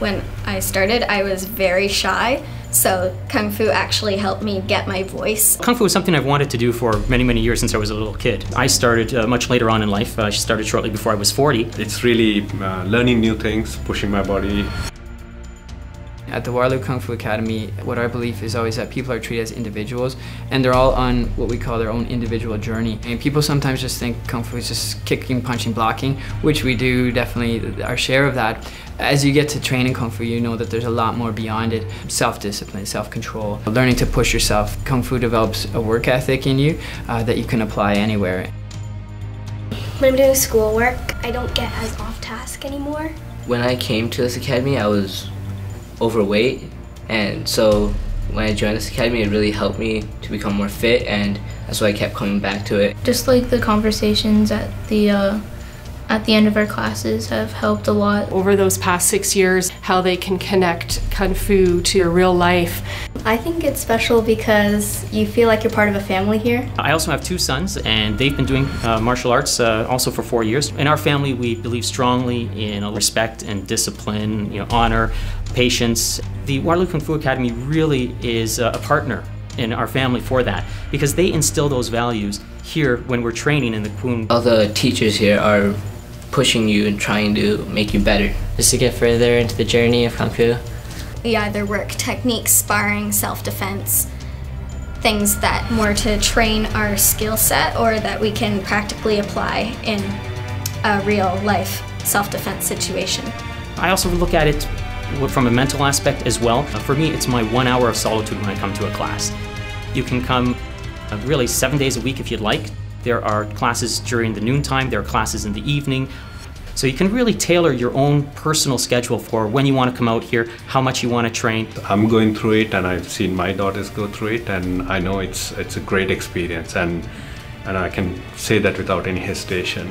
When I started, I was very shy, so Kung Fu actually helped me get my voice. Kung Fu is something I've wanted to do for many, many years since I was a little kid. I started uh, much later on in life. I started shortly before I was 40. It's really uh, learning new things, pushing my body. At the Waterloo Kung Fu Academy, what our belief is always that people are treated as individuals and they're all on what we call their own individual journey. And people sometimes just think Kung Fu is just kicking, punching, blocking, which we do definitely our share of that. As you get to train in Kung Fu, you know that there's a lot more beyond it. Self-discipline, self-control, learning to push yourself. Kung Fu develops a work ethic in you uh, that you can apply anywhere. When I'm doing schoolwork, I don't get as off task anymore. When I came to this academy, I was overweight and so when I joined this academy it really helped me to become more fit and that's why I kept coming back to it. Just like the conversations at the uh, at the end of our classes have helped a lot. Over those past six years, how they can connect Kung Fu to your real life. I think it's special because you feel like you're part of a family here. I also have two sons, and they've been doing uh, martial arts uh, also for four years. In our family, we believe strongly in respect and discipline, you know, honor, patience. The Waterloo Kung Fu Academy really is a partner in our family for that because they instill those values here when we're training in the Kwoon. All the teachers here are pushing you and trying to make you better. Just to get further into the journey of Kung Fu. We either work techniques, sparring, self-defense, things that more to train our skill set or that we can practically apply in a real life self-defense situation. I also look at it from a mental aspect as well. For me, it's my one hour of solitude when I come to a class. You can come uh, really seven days a week if you'd like. There are classes during the noontime, there are classes in the evening. So you can really tailor your own personal schedule for when you want to come out here, how much you want to train. I'm going through it and I've seen my daughters go through it and I know it's it's a great experience and and I can say that without any hesitation.